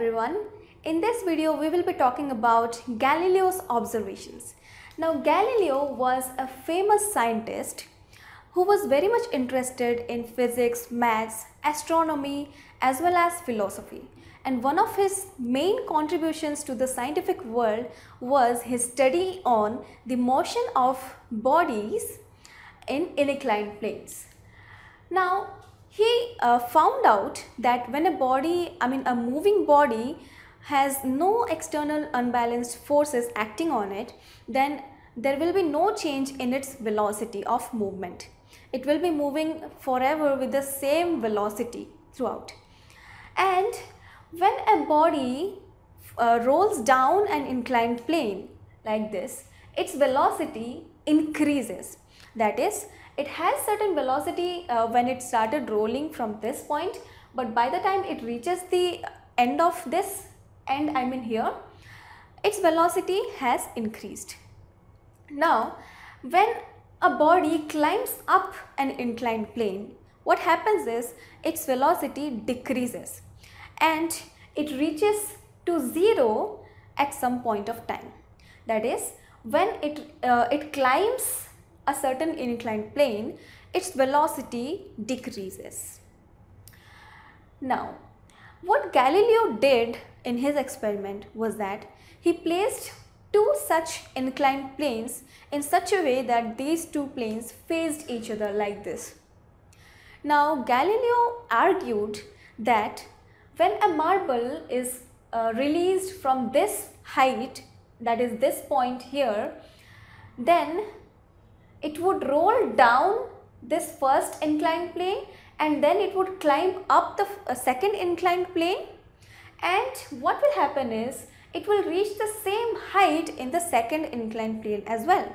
everyone. In this video we will be talking about Galileo's observations. Now Galileo was a famous scientist who was very much interested in physics, maths, astronomy as well as philosophy. And one of his main contributions to the scientific world was his study on the motion of bodies in inclined planes. Now he uh, found out that when a body, I mean a moving body has no external unbalanced forces acting on it, then there will be no change in its velocity of movement. It will be moving forever with the same velocity throughout. And when a body uh, rolls down an inclined plane like this, its velocity increases. That is, it has certain velocity uh, when it started rolling from this point, but by the time it reaches the end of this end, I mean here, its velocity has increased. Now, when a body climbs up an inclined plane, what happens is its velocity decreases and it reaches to zero at some point of time. That is, when it, uh, it climbs a certain inclined plane, its velocity decreases. Now, what Galileo did in his experiment was that he placed two such inclined planes in such a way that these two planes faced each other like this. Now, Galileo argued that when a marble is uh, released from this height, that is this point here, then it would roll down this first inclined plane and then it would climb up the uh, second inclined plane and what will happen is it will reach the same height in the second inclined plane as well.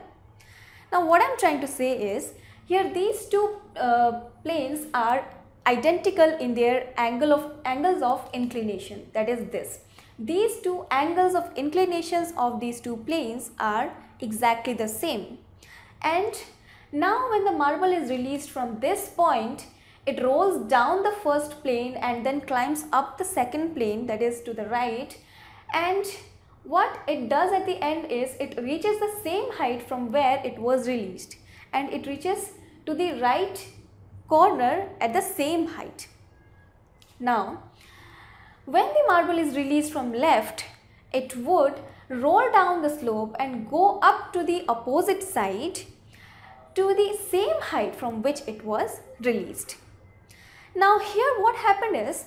Now what I am trying to say is here these two uh, planes are identical in their angle of angles of inclination that is this. These two angles of inclinations of these two planes are exactly the same and now when the marble is released from this point it rolls down the first plane and then climbs up the second plane that is to the right and what it does at the end is it reaches the same height from where it was released and it reaches to the right corner at the same height. Now when the marble is released from left it would roll down the slope and go up to the opposite side to the same height from which it was released. Now here what happened is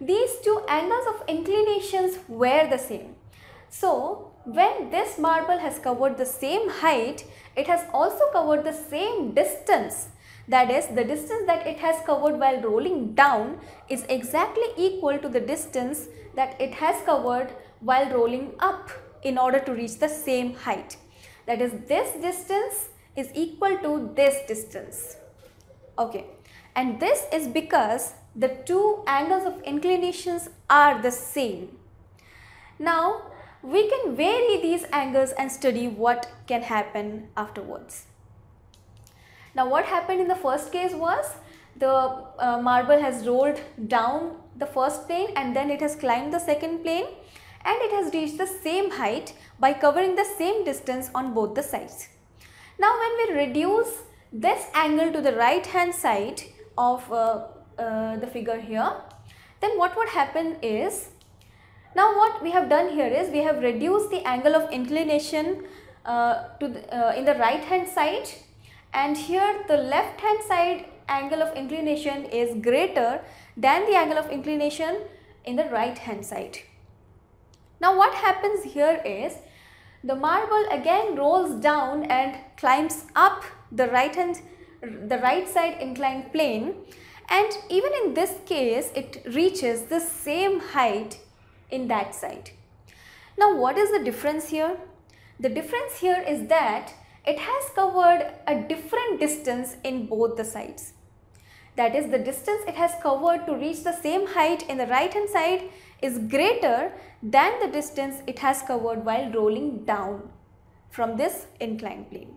these two angles of inclinations were the same. So when this marble has covered the same height, it has also covered the same distance. That is the distance that it has covered while rolling down is exactly equal to the distance that it has covered while rolling up in order to reach the same height. That is this distance is equal to this distance. Okay. And this is because the two angles of inclinations are the same. Now, we can vary these angles and study what can happen afterwards. Now, what happened in the first case was the uh, marble has rolled down the first plane and then it has climbed the second plane and it has reached the same height by covering the same distance on both the sides. Now, when we reduce this angle to the right hand side of uh, uh, the figure here, then what would happen is, now what we have done here is we have reduced the angle of inclination uh, to the, uh, in the right hand side and here the left hand side angle of inclination is greater than the angle of inclination in the right hand side. Now what happens here is the marble again rolls down and climbs up the right hand the right side inclined plane and even in this case it reaches the same height in that side. Now what is the difference here? The difference here is that it has covered a different distance in both the sides. That is the distance it has covered to reach the same height in the right hand side is greater than the distance it has covered while rolling down from this inclined plane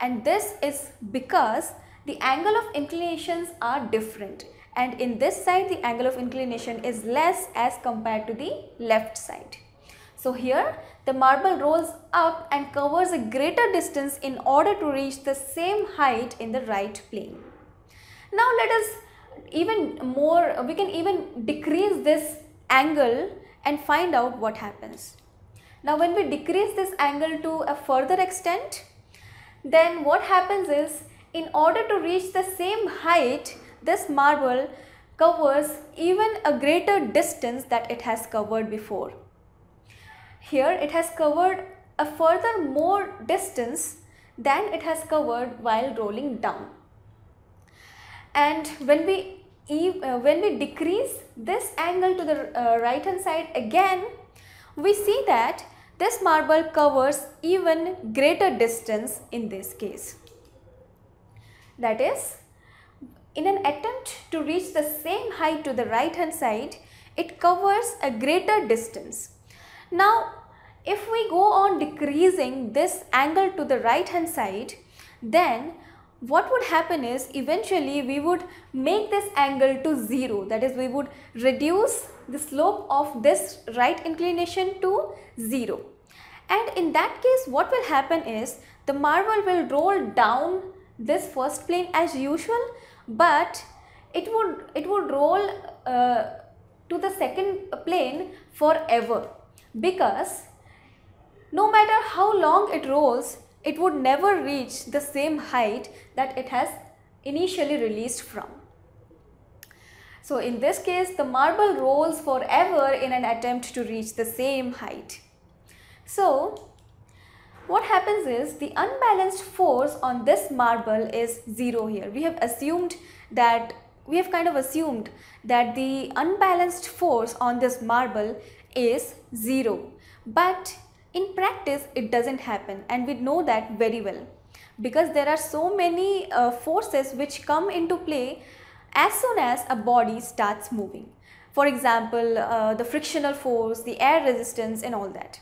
and this is because the angle of inclinations are different and in this side the angle of inclination is less as compared to the left side. So here the marble rolls up and covers a greater distance in order to reach the same height in the right plane. Now let us even more, we can even decrease this angle and find out what happens. Now when we decrease this angle to a further extent, then what happens is in order to reach the same height, this marble covers even a greater distance that it has covered before. Here it has covered a further more distance than it has covered while rolling down. And when we uh, when we decrease this angle to the uh, right hand side again, we see that this marble covers even greater distance in this case. That is, in an attempt to reach the same height to the right hand side, it covers a greater distance. Now, if we go on decreasing this angle to the right hand side, then what would happen is eventually we would make this angle to 0 that is we would reduce the slope of this right inclination to 0 and in that case what will happen is the marble will roll down this first plane as usual but it would it would roll uh, to the second plane forever. Because no matter how long it rolls it would never reach the same height that it has initially released from. So in this case the marble rolls forever in an attempt to reach the same height. So what happens is the unbalanced force on this marble is 0 here. We have assumed that we have kind of assumed that the unbalanced force on this marble is 0 but in practice, it doesn't happen and we know that very well because there are so many uh, forces which come into play as soon as a body starts moving. For example, uh, the frictional force, the air resistance and all that.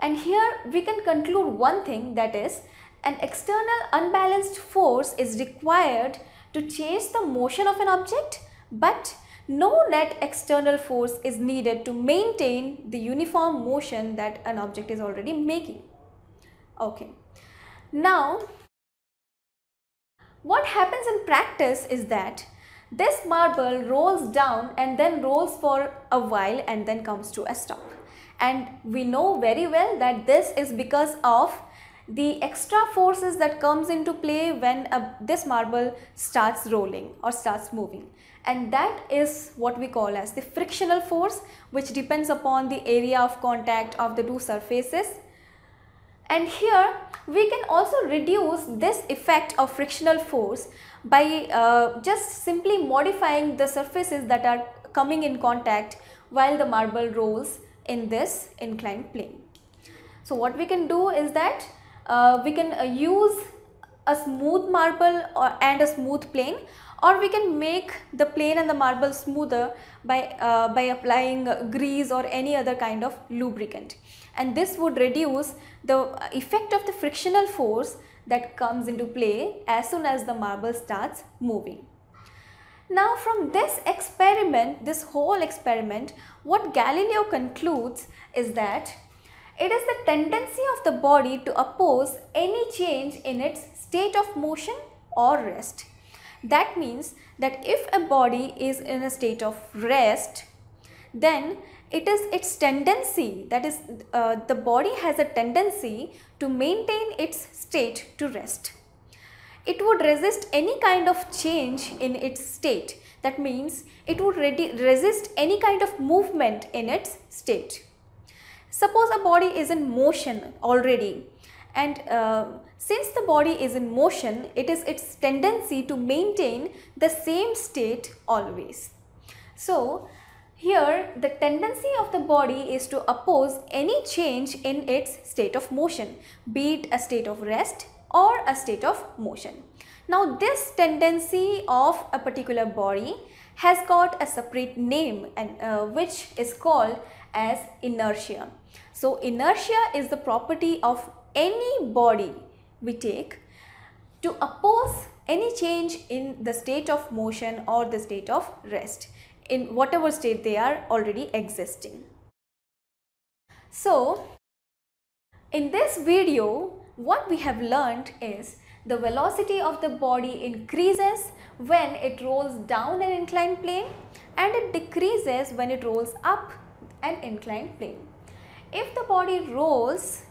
And here we can conclude one thing that is an external unbalanced force is required to change the motion of an object but no net external force is needed to maintain the uniform motion that an object is already making. Okay. Now, what happens in practice is that this marble rolls down and then rolls for a while and then comes to a stop. And we know very well that this is because of the extra forces that comes into play when a, this marble starts rolling or starts moving and that is what we call as the frictional force which depends upon the area of contact of the two surfaces and here we can also reduce this effect of frictional force by uh, just simply modifying the surfaces that are coming in contact while the marble rolls in this inclined plane. So what we can do is that uh, we can uh, use a smooth marble or, and a smooth plane or we can make the plane and the marble smoother by, uh, by applying grease or any other kind of lubricant and this would reduce the effect of the frictional force that comes into play as soon as the marble starts moving. Now from this experiment, this whole experiment, what Galileo concludes is that it is the tendency of the body to oppose any change in its state of motion or rest. That means that if a body is in a state of rest, then it is its tendency, that is uh, the body has a tendency to maintain its state to rest. It would resist any kind of change in its state. That means it would resist any kind of movement in its state. Suppose a body is in motion already and uh, since the body is in motion, it is its tendency to maintain the same state always. So, here the tendency of the body is to oppose any change in its state of motion, be it a state of rest or a state of motion. Now this tendency of a particular body has got a separate name and uh, which is called as inertia. So inertia is the property of any body we take to oppose any change in the state of motion or the state of rest in whatever state they are already existing. So, in this video, what we have learned is the velocity of the body increases when it rolls down an inclined plane and it decreases when it rolls up an inclined plane. If the body rolls,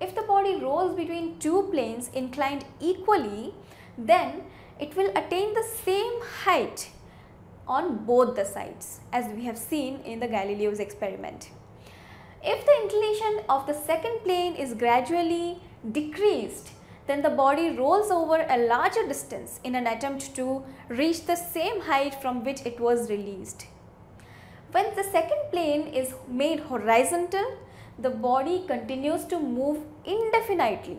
if the body rolls between two planes inclined equally, then it will attain the same height on both the sides as we have seen in the Galileo's experiment. If the inclination of the second plane is gradually decreased, then the body rolls over a larger distance in an attempt to reach the same height from which it was released. When the second plane is made horizontal, the body continues to move indefinitely.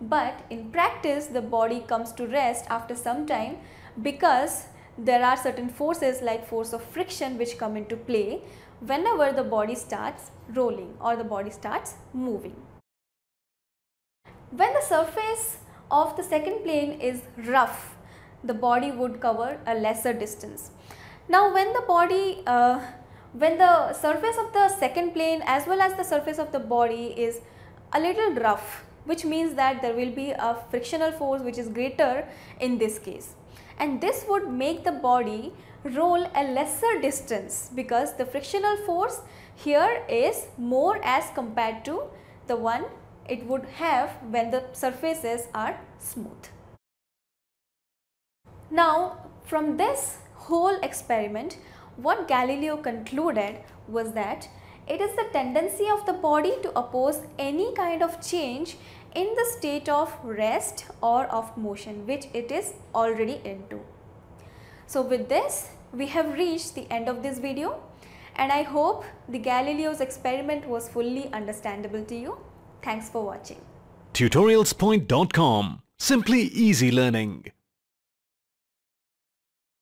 But in practice, the body comes to rest after some time because there are certain forces like force of friction which come into play whenever the body starts rolling or the body starts moving. When the surface of the second plane is rough, the body would cover a lesser distance. Now when the body, uh, when the surface of the second plane as well as the surface of the body is a little rough, which means that there will be a frictional force which is greater in this case. And this would make the body roll a lesser distance because the frictional force here is more as compared to the one it would have when the surfaces are smooth. Now from this whole experiment what Galileo concluded was that it is the tendency of the body to oppose any kind of change in the state of rest or of motion which it is already into. So with this we have reached the end of this video and I hope the Galileo's experiment was fully understandable to you. Thanks for watching. Tutorialspoint.com Simply easy learning.